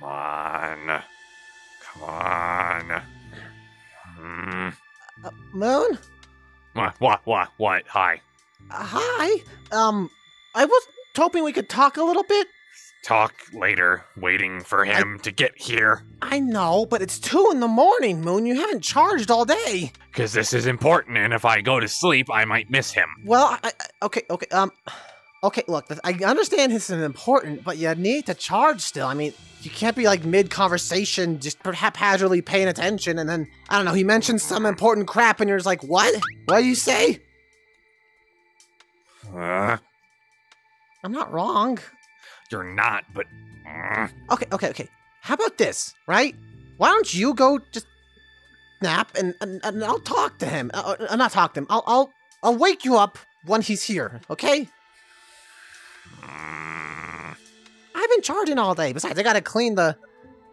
Come on. Come on. Hmm. Uh, Moon? What? What? What? What? Hi. Uh, hi. Um, I was hoping we could talk a little bit. Talk later. Waiting for him to get here. I know, but it's two in the morning, Moon. You haven't charged all day. Because this is important, and if I go to sleep, I might miss him. Well, I, I, okay, okay, um, okay. Look, I understand this is important, but you need to charge still. I mean, you can't be like mid conversation, just haphazardly paying attention, and then I don't know. He mentions some important crap, and you're just like, "What? What do you say?" Uh, I'm not wrong. you're not, but. uh, Okay, okay, okay. How about this, right? Why don't you go just nap and and, and I'll talk to him. Uh, uh, not talk to him. I'll I'll I'll wake you up when he's here. Okay? mm, I've been charging all day. Besides, I gotta clean the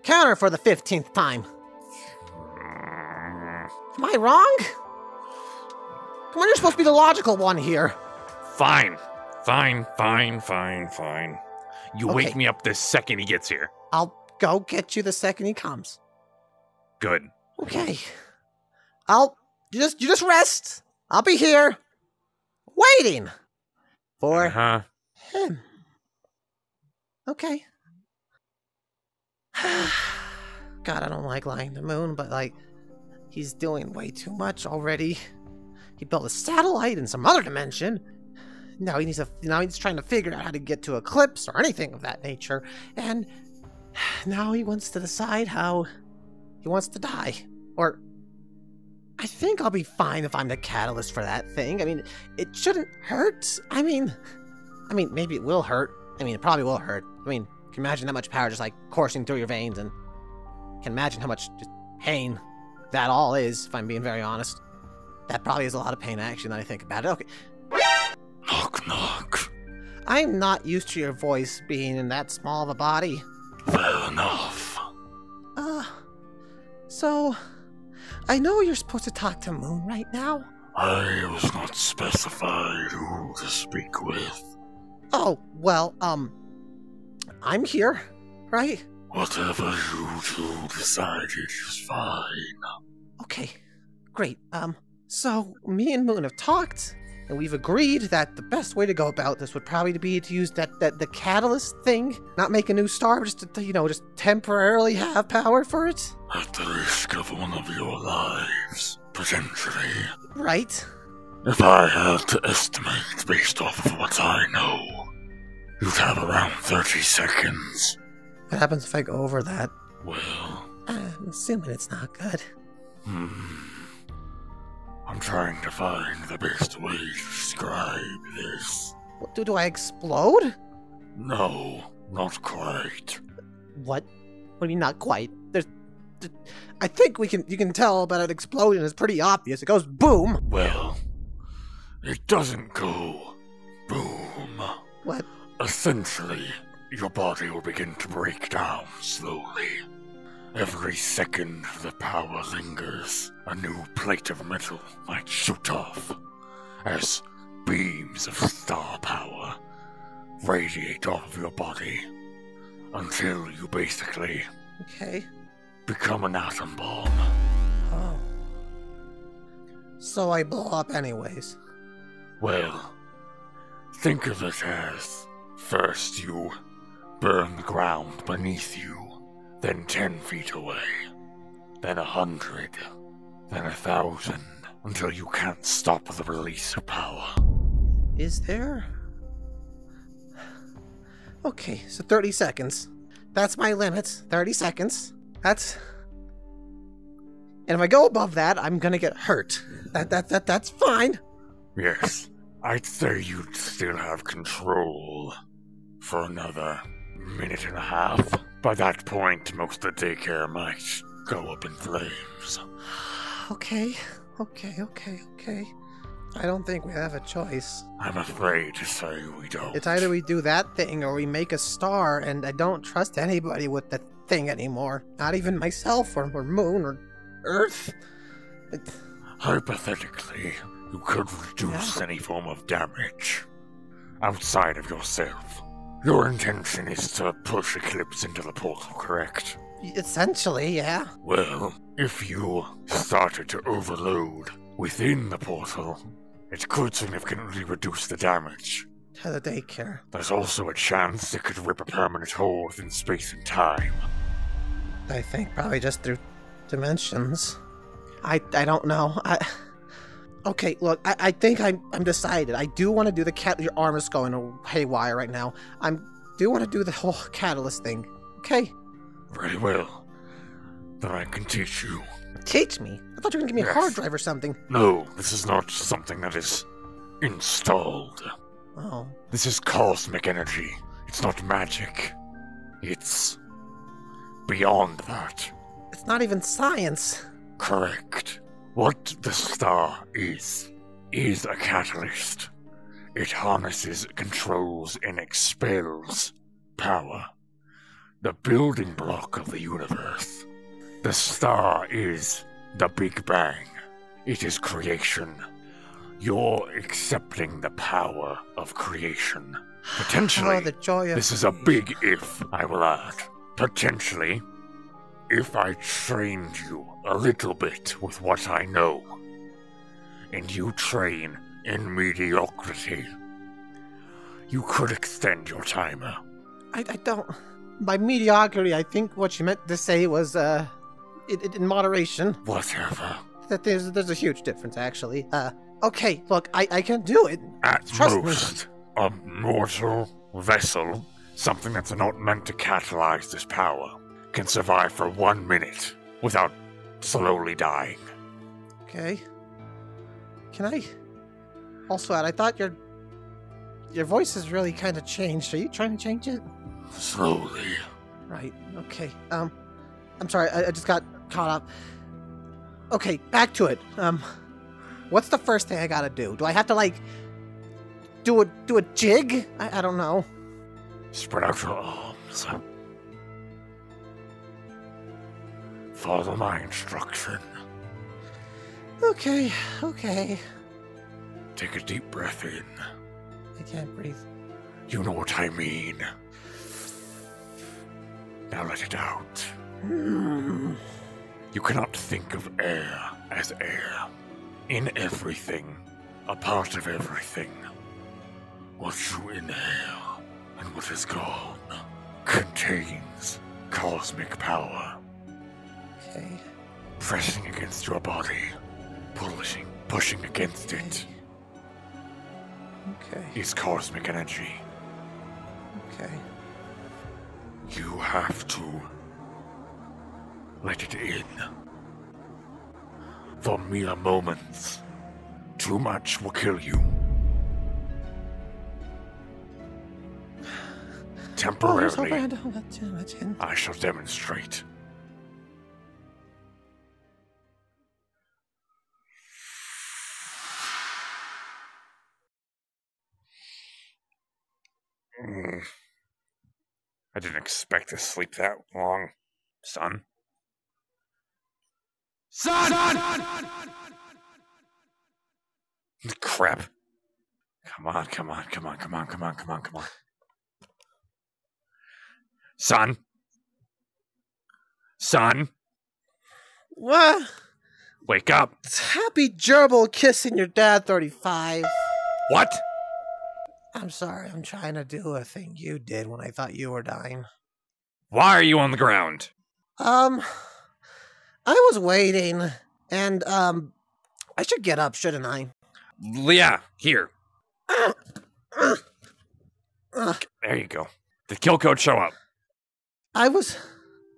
counter for the fifteenth time. Am I wrong? Come on, you're supposed to be the logical one here. Fine. Fine, fine, fine, fine. You wake me up the second he gets here. I'll go get you the second he comes. Good. Okay. I'll you just you just rest. I'll be here, waiting for huh. him. Okay. God, I don't like lying to Moon, but like, he's doing way too much already. He built a satellite in some other dimension. Now he needs to. Now he's trying to figure out how to get to Eclipse or anything of that nature, and now he wants to decide how he wants to die. Or I think I'll be fine if I'm the catalyst for that thing. I mean, it shouldn't hurt. I mean, I mean, maybe it will hurt. I mean, it probably will hurt. I mean, can you imagine that much power just like coursing through your veins and can imagine how much just pain that all is, if I'm being very honest. That probably is a lot of pain actually now that I think about it. Okay. Knock, knock. I'm not used to your voice being in that small of a body. Fair enough. Uh so I know you're supposed to talk to Moon right now. I was not specified who to speak with. Oh, well, um I'm here, right? Whatever you two decided is fine. Okay, great. Um, so me and Moon have talked, and we've agreed that the best way to go about this would probably be to use that that the catalyst thing, not make a new star, but just to, you know just temporarily have power for it. At the risk of one of your lives, potentially. Right? If I had to estimate based off of what I know, you'd have around 30 seconds. What happens if I go over that? Well, I'm assuming it's not good. hmm. I'm trying to find the best way to describe this. What do do I explode? No, not quite. What? What do you mean not quite? There's, I think we can you can tell about an explosion. is pretty obvious. It goes boom. Well, it doesn't go boom. What? Essentially, your body will begin to break down slowly. Every second the power lingers, a new plate of metal might shoot off as beams of star power radiate off of your body until you basically Okay. become an atom bomb. Oh. So I blow up anyways. Well, think of it as first you burn the ground beneath you, then ten feet away, then a hundred, then a thousand, until you can't stop the release of power. Is there? Okay, so 30 seconds. That's my limit. 30 seconds. That's. And if I go above that, I'm gonna get hurt. That that that that's fine. Yes, I'd say you'd still have control for another minute and a half. By that point, most of the daycare might go up in flames. Okay, okay, okay, okay. I don't think we have a choice. I'm afraid to say we don't. It's either we do that thing or we make a star, and I don't trust anybody with the thing anymore. Not even myself or, or Moon or Earth. It, Hypothetically, you could reduce any form of damage outside of yourself. Your intention is to push Eclipse into the portal, correct? Essentially, yeah. Well, if you started to overload within the portal, it could significantly reduce the damage. To the daycare. There's also a chance it could rip a permanent hole within space and time. I think probably just through dimensions. I I don't know. I Okay, look, I, I think I'm I'm decided. I do want to do the cat your arm is going haywire right now. I'm do want to do the whole catalyst thing. Okay. Very well. Then I can teach you. Teach me? I thought you were gonna give me a hard drive or something. No, this is not something that is installed. Oh. This is cosmic energy. It's not magic. It's beyond that. It's not even science. Correct. What the star is, is a catalyst. It harnesses, controls, and expels power. The building block of the universe. The star is the Big Bang. It is creation. You're accepting the power of creation. Potentially, Oh, the joy of this is a big if, I will add. Potentially, if I trained you a little bit with what I know, and you train in mediocrity, you could extend your timer. I, I don't. By mediocrity, I think what you meant to say was, uh, it, it, in moderation. Whatever. That there's there's a huge difference, actually. Uh, okay, look, I, I can do it. At Trust me. a mortal vessel, something that's not meant to catalyze this power, can survive for one minute without slowly dying. Okay. Can I? Also, add? I thought your your voice has really kind of changed. Are you trying to change it? Slowly. Right. Okay. Um, I'm sorry. I, I just got caught up. Okay, back to it. Um, what's the first thing I gotta do? Do I have to like do a do a jig? I, I don't know. Spread out your arms. Follow my instruction. Okay. Okay. Take a deep breath in. I can't breathe. You know what I mean. Now let it out. You cannot think of air as air. In everything, a part of everything. What you inhale and what is gone contains cosmic power. Okay. Pressing against your body, pushing, pushing against it Okay. is cosmic energy. Okay. You have to let it in. For mere moments, too much will kill you. Oh, I was hoping I Temporarily, don't let too. I shall demonstrate. I didn't expect to sleep that long, Sun. Sun! Crap. Come on, come on, come on, come on, come on, come on, come on. Sun? Sun? What? Wake up. Happy gerbil kissing your dad 35. What? I'm sorry, I'm trying to do a thing you did when I thought you were dying. Why are you on the ground? Um, I was waiting, and, um, I should get up, shouldn't I? Yeah, here. There you go. Did Kill show up? I was.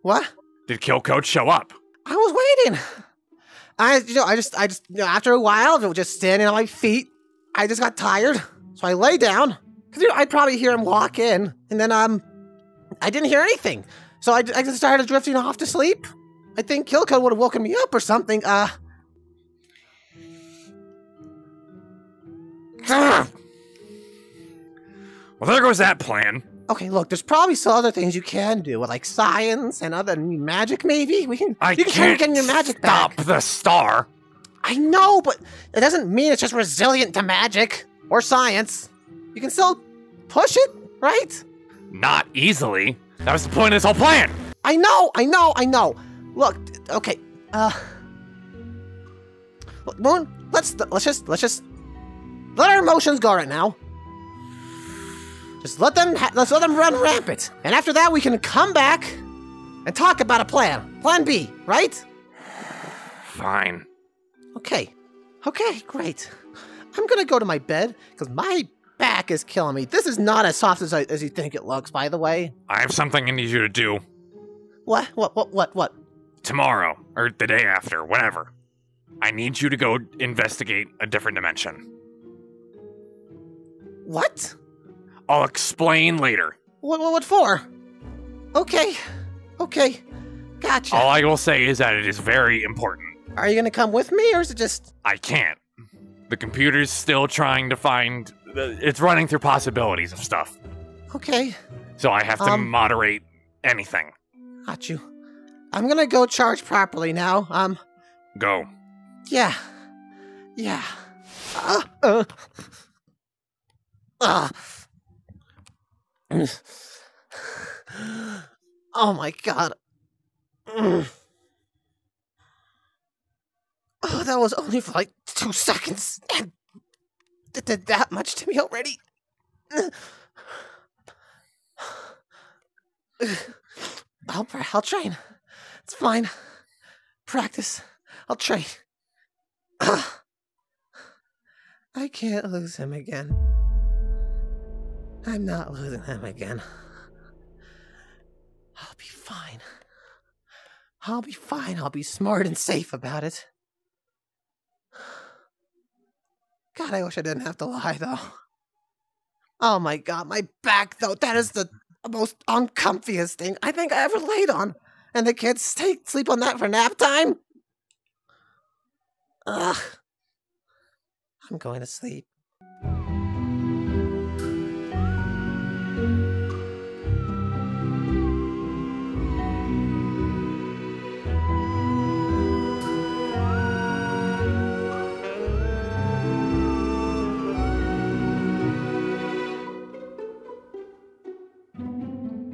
What? Did Kill show up? I was waiting. I, you know, I just, I just, you know, after a while of just standing on my feet, I just got tired, so I lay down. Cause you know, I'd probably hear him walk in, and then um, I didn't hear anything, so I, I just started drifting off to sleep. I think Killcode would have woken me up or something. Uh, Well, there goes that plan. okay, look, there's probably still other things you can do, like science and other magic. Maybe we can. I you can can't getting your magic stop back. the star. I know, but it doesn't mean it's just resilient to magic or science. You can still push it, right? Not easily. That was the point of this whole plan. I know, I know, I know. Look, okay, uh, Moon, let's let's just let's just let our emotions go right now. Just let them ha- let's let them run rampant, and after that we can come back and talk about a plan. Plan B, right? Fine. Okay, okay, great. I'm gonna go to my bed because my back is killing me. This is not as soft as I, as you think it looks, by the way. I have something I need you to do What? What? What? What? What? tomorrow or the day after, whatever. I need you to go investigate a different dimension. What? I'll explain later. What? What, what for? Okay, okay, gotcha. All I will say is that it is very important. Are you gonna come with me, or is it just? I can't. The computer's still trying to find. It's running through possibilities of stuff. Okay, So I have to Um, moderate anything. got you. I'm gonna go charge properly now. Um, Go. yeah, yeah. Uh, uh. Ah. Oh my god. Mm. Oh, that was only for like two seconds. And did that much to me already. I'll, I'll train. It's fine. Practice. I'll train. I can't lose him again. I'm not losing him again. I'll be fine. I'll be fine. I'll be smart and safe about it. God, I wish I didn't have to lie, though. Oh my god, my back, though, that is the most uncomfiest thing I think I ever laid on. And the kids stay sleep on that for nap time? Ugh. I'm going to sleep.